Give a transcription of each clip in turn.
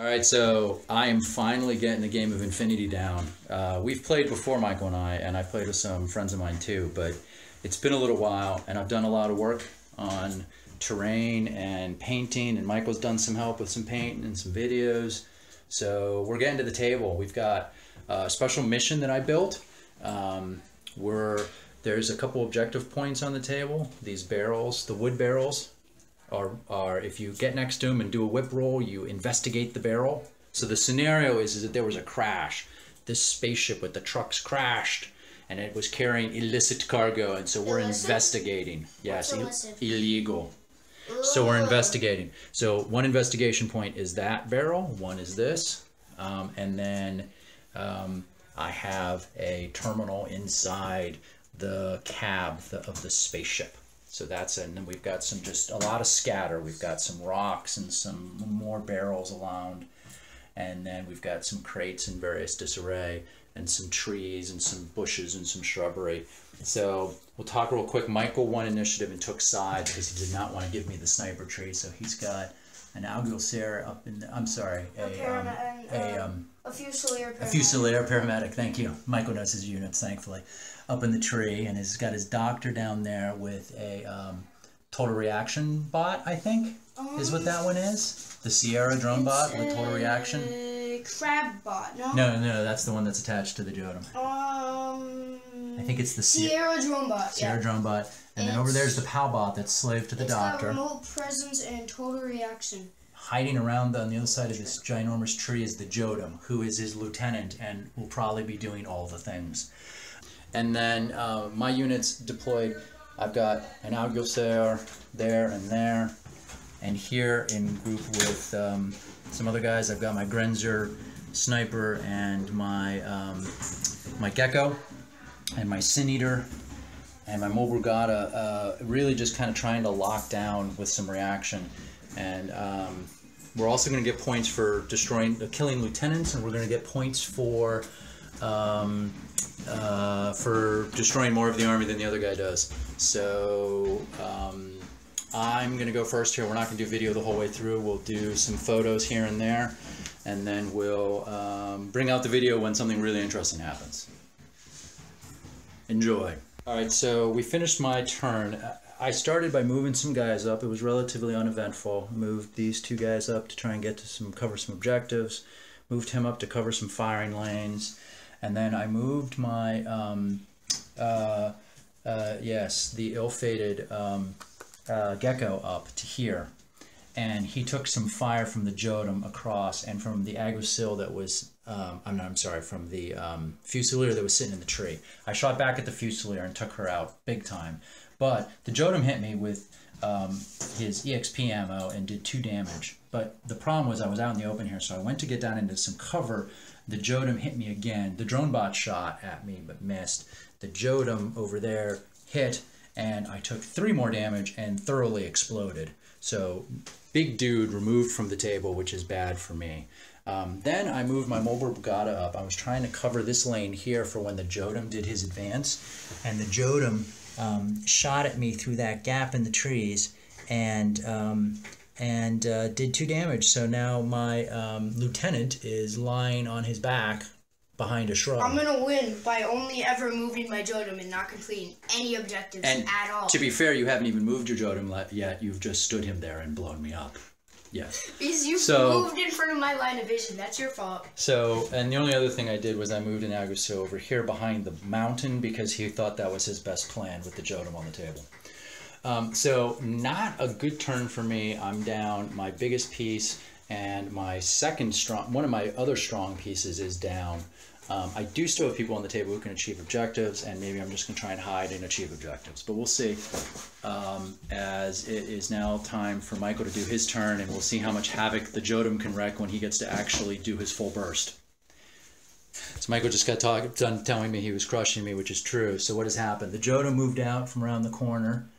All right, so I am finally getting the game of Infinity down. Uh, we've played before, Michael and I, and I played with some friends of mine too, but it's been a little while, and I've done a lot of work on terrain and painting, and Michael's done some help with some paint and some videos. So we're getting to the table. We've got a special mission that I built. Um, we're, there's a couple objective points on the table. These barrels, the wood barrels, are, are if you get next to him and do a WIP roll, you investigate the barrel. So the scenario is, is that there was a crash. This spaceship with the trucks crashed and it was carrying illicit cargo, and so we're Illicit? investigating. Yes, ill- illegal. So we're investigating. So one investigation point is that barrel. One is this, um, and then um, I have a terminal inside the cab of the spaceship. So that's it. And then we've got some just a lot of scatter. We've got some rocks and some more barrels around, and then we've got some crates in various disarray, and some trees and some bushes and some shrubbery. So we'll talk real quick. Michael won initiative and took sides because he did not want to give me the sniper tree. So he's got an Alguacil up in. The, I'm sorry, a um, a uh, um, A Fusilier a Fusilier paramedic. Thank you. Michael knows his units, thankfully, up in the tree, and he's got his doctor down there with a um, total reaction bot. I think is what that one is. The Sierra drone bot with total reaction. Crab bot, no? No, no, that's the one that's attached to the Jotum. Um. I think it's the Sierra, Sierra drone bot. Sierra yeah. drone bot, and then over there's the PAL bot that's slave to the It's doctor, remote presence and total reaction. Hiding around on the other side of this ginormous tree is the Jotum, who is his lieutenant and will probably be doing all the things. And then uh, my units deployed. I've got an Alguacil there and there, and here in group with um, some other guys. I've got my Grenzer sniper and my um, my Gecko and my Sin Eater and my Mobrugata. Uh, really just kind of trying to lock down with some reaction, and um, we're also going to get points for destroying, uh, killing lieutenants, and we're going to get points for. Um, uh, for destroying more of the army than the other guy does. So um, I'm gonna go first here. We're not gonna do video the whole way through. We'll do some photos here and there, and then we'll um, bring out the video when something really interesting happens. Enjoy. All right, so we finished my turn. I started by moving some guys up. It was relatively uneventful. Moved these two guys up to try and get to some cover some objectives. Moved him up to cover some firing lanes, and then I moved my um, uh, uh, yes, the ill-fated um, uh, gecko up to here, and he took some fire from the Jotum across and from the Alguacil that was, um, I'm not, I'm sorry, from the um, Fusilier that was sitting in the tree. I shot back at the Fusilier and took her out big time, but the Jotum hit me with um, his EXP ammo and did two damage. But the problem was I was out in the open here, so I went to get down into some cover. The Jotum hit me again. The drone bot shot at me but missed. The Jotum over there hit, and I took three more damage and thoroughly exploded. So big dude removed from the table, which is bad for me. Um, then I moved my mobile Brigada up. I was trying to cover this lane here for when the Jotum did his advance, and the Jotum um, shot at me through that gap in the trees, and um, and uh, did two damage. So now my um, lieutenant is lying on his back behind a shrub. I'm gonna win by only ever moving my Jotum and not completing any objectives And at all. to be fair, you haven't even moved your Jotum yet. You've just stood him there and blown me up. Yes. because you So- moved in front of my line of vision. That's your fault. So, and the only other thing I did was I moved an Alguacil over here behind the mountain because he thought that was his best plan with the Jotum on the table. Um, so, not a good turn for me. I'm down my biggest piece, and my second strong, one of my other strong pieces is down. Um, I do still have people on the table who can achieve objectives, and maybe I'm just going to try and hide and achieve objectives. But we'll see. Um, as it is now time for Michael to do his turn, and we'll see how much havoc the Jotum can wreak when he gets to actually do his full burst. So Michael just got talk, done telling me he was crushing me, which is true. So what has happened? The Jotum moved out from around the corner,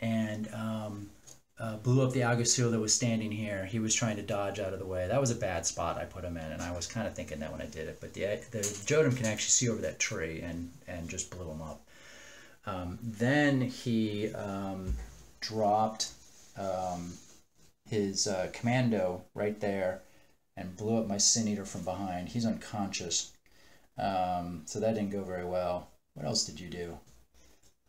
and um, uh, blew up the Alguacil that was standing here. He was trying to dodge out of the way. That was a bad spot I put him in, and I was kind of thinking that when I did it. But the the can actually see over that tree and and just blew him up. Um, then he um, dropped um, his uh, commando right there and blew up my Sin Eater from behind. He's unconscious. Um, so that didn't go very well. What else did you do?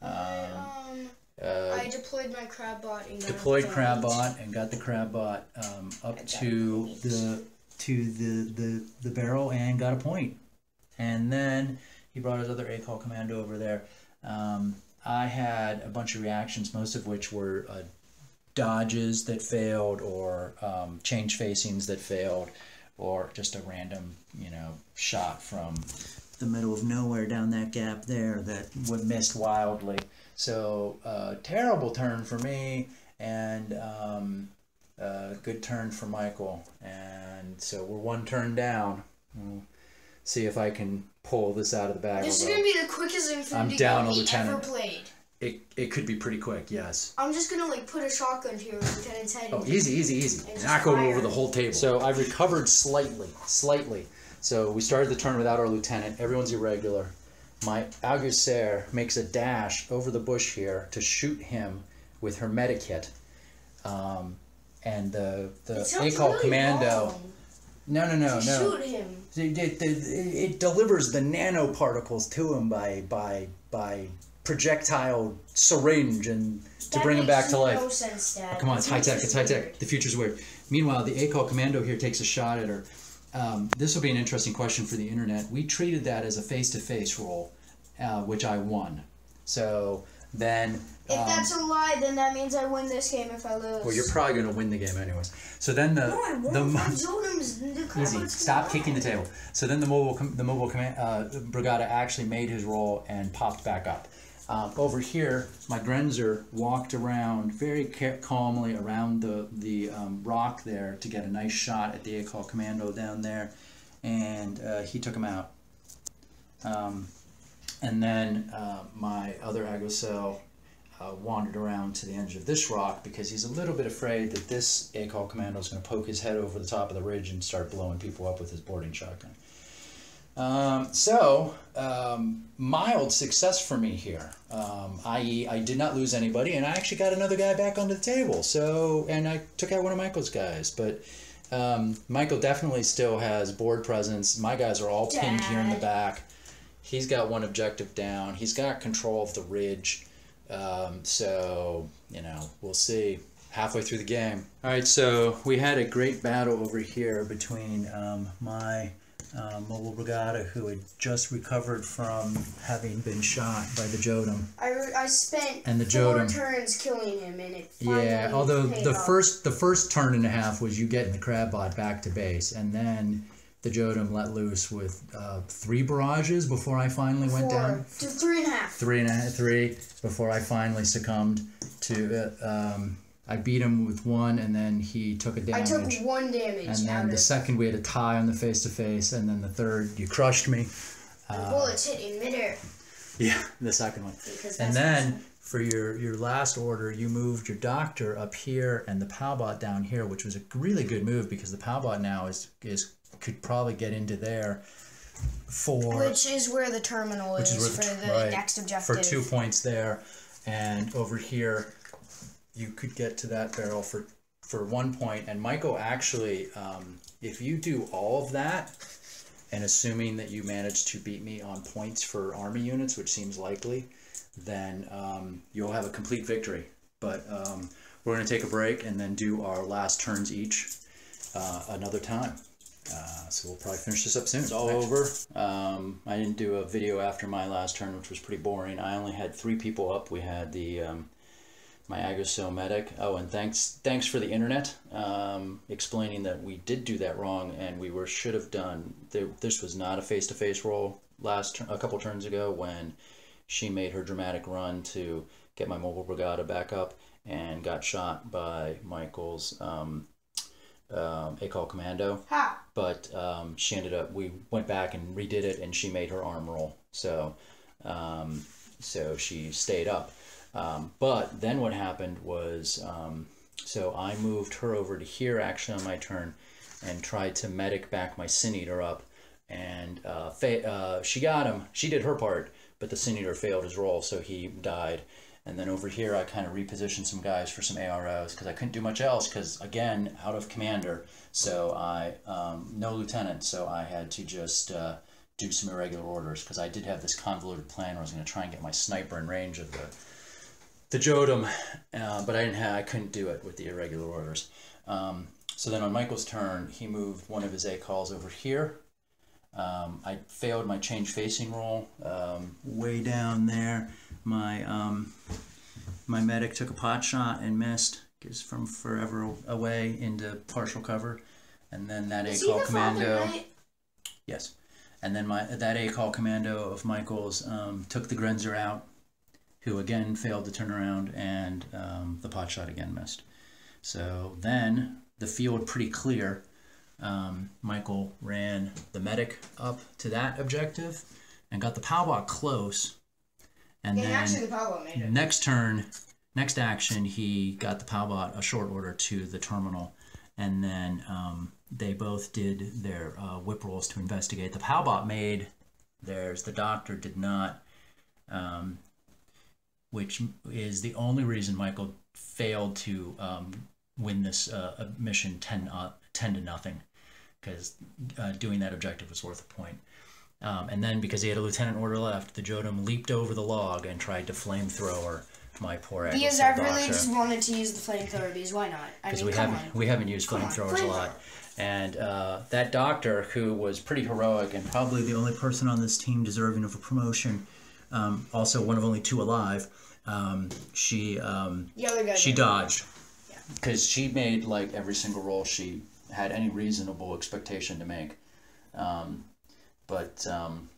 Um, um, uh, I deployed my crabbot and deployed. Crabbot and got the Crabbot um, up to the to the, the the barrel and got a point. And then he brought his other Akal commando over there. Um, I had a bunch of reactions, most of which were uh, dodges that failed, or um, change facings that failed, or just a random, you know, shot from the middle of nowhere down that gap there that would missed wildly. So uh, terrible turn for me, and um, uh, good turn for Michael. And so we're one turn down. We'll see if I can pull this out of the bag. This is gonna be the quickest Infinity down Gun a we lieutenant. ever played. it, it could be pretty quick, yes. I'm just gonna like put a shotgun here to your lieutenant's head. Oh, easy, easy, easy. And Not just going over the whole table. So I've recovered slightly, slightly. So we started the turn without our lieutenant. Everyone's irregular. My Alguacil makes a dash over the bush here to shoot him with her medikit. Um, and the the It Akal really commando. long No, no, no, to no. Shoot him. It, it, it, it delivers the nanoparticles to him by by by projectile syringe and to That bring him back to life. No sense, Dad. Come on, it's high tech. It's high tech. weird. The future's weird. Meanwhile, the Akal commando here takes a shot at her. Um, this will be an interesting question for the internet. We treated that as a face to face role, uh, which I won. So then. If um, that's a lie, then that means I win this game if I lose. well, you're probably going to win the game anyways. So then the No, I won't. the Easy. Stop kicking the table. So then the mobile com- the mobile command uh, brigada actually made his roll and popped back up. Um, over here, my Grenzer walked around very ca- calmly around the the um, rock there to get a nice shot at the Akal commando down there, and uh, he took him out. Um, and then uh, my other Alguacil uh, wandered around to the edge of this rock because he's a little bit afraid that this Akal commando is going to poke his head over the top of the ridge and start blowing people up with his boarding shotgun. Um, so, um, mild success for me here. Um, i.e., I did not lose anybody, and I actually got another guy back onto the table. So, and I took out one of Michael's guys, but um, Michael definitely still has board presence. My guys are all pinned here in the Dad. back. He's got one objective down. He's got control of the ridge. Um, so, you know, we'll see halfway through the game. All right, so we had a great battle over here between um, my uh, mobile brigada, who had just recovered from having been shot by the Jotum. I, I spent And the four Jotum. turns killing him, and it Yeah, although the off. first the first turn and a half was you getting the Crabbot back to base, and then the Jotum let loose with uh, three barrages before I finally went down. to three and a half. three and a half, three before I finally succumbed to it. Um, I beat him with one, and then he took a I took one damage And then the second, we had a tie on the face to face, and then the third, you crushed me. the bullets hit in midair Yeah, the second one. And then for your your last order, you moved your doctor up here and the Palbot down here, which was a really good move because the Palbot now is is could probably get into there for which is where the terminal which is, is where for the, the right, next objective. for two points there, and over here, you could get to that barrel for for one point. And Michael actually, um, if you do all of that, and assuming that you manage to beat me on points for army units, which seems likely, then um, you'll have a complete victory. But um, we're going to take a break and then do our last turns each uh, another time. Uh, so we'll probably finish this up soon. It's all over. Um, I didn't do a video after my last turn, which was pretty boring. I only had three people up. We had the um, my Alguacil medic. Oh, and thanks thanks for the internet um, explaining that we did do that wrong and we were should have done. There, this was not a face to face roll last a couple turns ago when she made her dramatic run to get my mobile brigada back up and got shot by Michael's um, um, Akal commando Ha! But um, she ended up we went back and redid it and she made her arm roll. So um, so she stayed up. Um, but then what happened was um, so i moved her over to here actually on my turn and tried to medic back my sin eater up. And uh, uh, she got him. She did her part but the sin eater failed his roll so he died And then over here, I kind of repositioned some guys for some AROs because I couldn't do much else because, again, out of commander. So I, um, no lieutenant, so I had to just uh, do some irregular orders because I did have this convoluted plan where I was going to try and get my sniper in range of the the Jotum, uh, but I didn't have, I couldn't do it with the irregular orders. Um, so then on Michael's turn, he moved one of his Akals over here. Um, I failed my change facing roll. Um, way down there, my um, my medic took a pot shot and missed. Is from forever away into partial cover, and then that Is A he call father commando. knight? Yes, and then my that Akal commando of Michael's um, took the Grenzer out, who again failed to turn around, and um, the pot shot again missed. So then the field pretty clear. Um, Michael ran the medic up to that objective, and got the Palbot close, and Yeah, then actually, the power made it. next turn, next action, he got the Palbot a short order to the terminal, and then um, they both did their uh, WIP rolls to investigate. The Palbot made theirs. The doctor did not, um, which is the only reason Michael failed to um, win this uh, mission 10, uh, 10 to nothing, because uh, doing that objective was worth a point. Um, and then because he had a lieutenant order left, the Jotum leaped over the log and tried to flamethrower my poor Because I really just wanted to use the flamethrower because why not? Because we come haven't on. we haven't used flamethrowers a lot. And uh, that doctor, who was pretty heroic and probably the only person on this team deserving of a promotion, um, also one of only two alive, um, she um, The other guy. she dodged because she made like every single roll she had any reasonable expectation to make um, but um,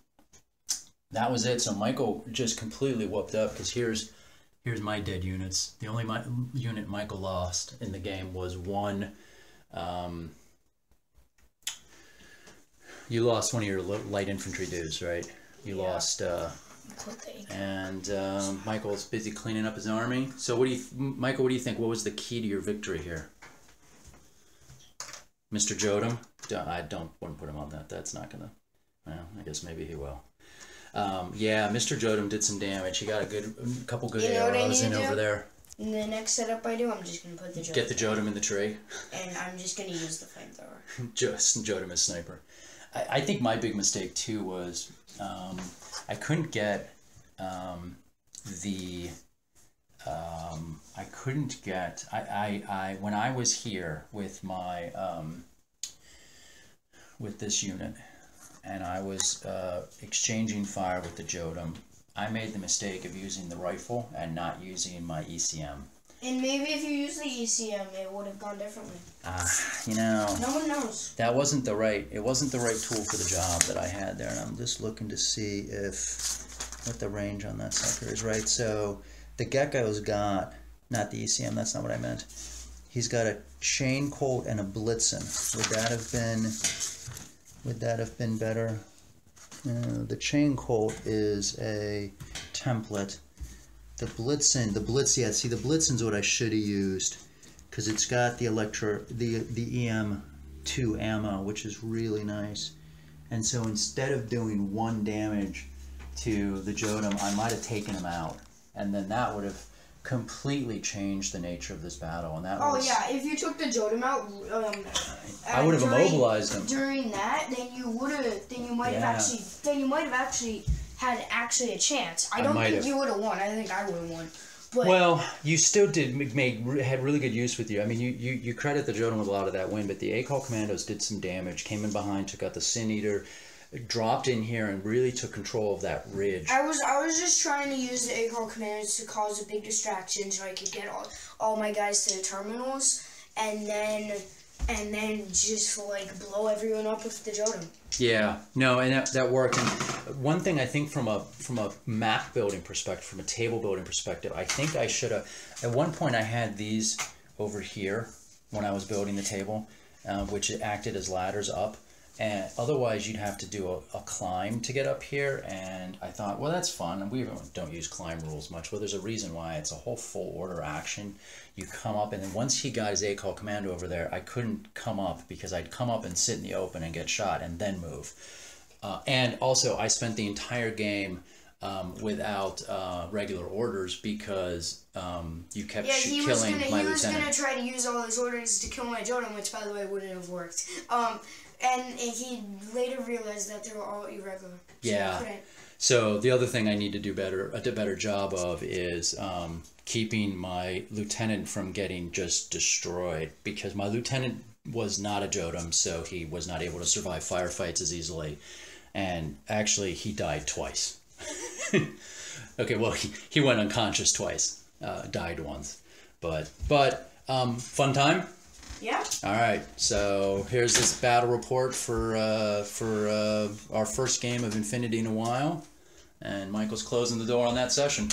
that was it so michael just completely whooped up because here's here's my dead units the only my, unit michael lost in the game was one um, you lost one of your light infantry dudes right you Yeah. lost uh, Click the egg. and um, Michael's busy cleaning up his army. So, what do you, Michael? What do you think? What was the key to your victory here, Mr. Jotum? I don't want to put him on that. That's not gonna. Well, I guess maybe he will. Um, yeah, Mr. Jotum did some damage. He got a good, a couple good You know AROs in over there. In the next setup I do, I'm just gonna put the. Get the Jotum in the tree. And I'm just gonna use the flamethrower. just Jotum as sniper. I, I think my big mistake too was um, I couldn't get um, the um, I couldn't get I, I, I when I was here with my um, with this unit and I was uh, exchanging fire with the Jotum. I made the mistake of using the rifle and not using my ECM. And maybe if you use the ECM, it would have gone differently. Ah, you know. No one knows. that wasn't the right it wasn't the right tool for the job that I had there and I'm just looking to see if what the range on that sucker is right so the gecko's got not the ECM that's not what I meant. He's got a chain colt and a blitzen. Would that have been would that have been better? Uh, the chain colt is a template. The blitzen the blitz yeah see the blitzen's what I should have used because it's got the electro the the EM two ammo, which is really nice. And so instead of doing one damage to the Jotum, I might have taken him out, and then that would have completely changed the nature of this battle. And that Oh was yeah, if you took the Jotum out, um, I would have during- immobilized him. During that, then you would have, then you might have actually, then you might have actually had actually a chance. I I don't might think have. you would have won. I think I would have won. But Well, you still did make had really good use with you. I mean, you, you, you credit the Jotum with a lot of that win, but the Akal commandos did some damage. Came in behind, took out the Sin Eater, dropped in here, and really took control of that ridge. I was I was just trying to use the Akal commanders to cause a big distraction so I could get all, all my guys to the terminals and then and then just like blow everyone up with the Jotum. Yeah, no, and that, that worked. And one thing I think from a from a map building perspective, from a table building perspective, I think I should have. At one point, I had these over here when I was building the table, uh, which acted as ladders up. And otherwise, you'd have to do a, a climb to get up here. And I thought, well, that's fun. And we don't use climb rules much. Well, there's a reason why. It's a whole full order action. You come up, and then once he got his Akal commando over there, I couldn't come up because I'd come up and sit in the open and get shot and then move. Uh, and also, I spent the entire game um, without uh, regular orders because um, you kept Yeah, he was killing gonna my he was gonna try to use all his orders to kill my Jotum, which by the way wouldn't have worked. Um, and he later realized that they were all irregular. So Yeah. So the other thing I need to do better a better job of is um, keeping my lieutenant from getting just destroyed because my lieutenant was not a Jotum, so he was not able to survive firefights as easily, and actually he died twice. okay, well he, he went unconscious twice, uh, died once, but but um, fun time. All right, so here's this battle report for uh, for uh, our first game of Infinity in a while, and Michael's closing the door on that session.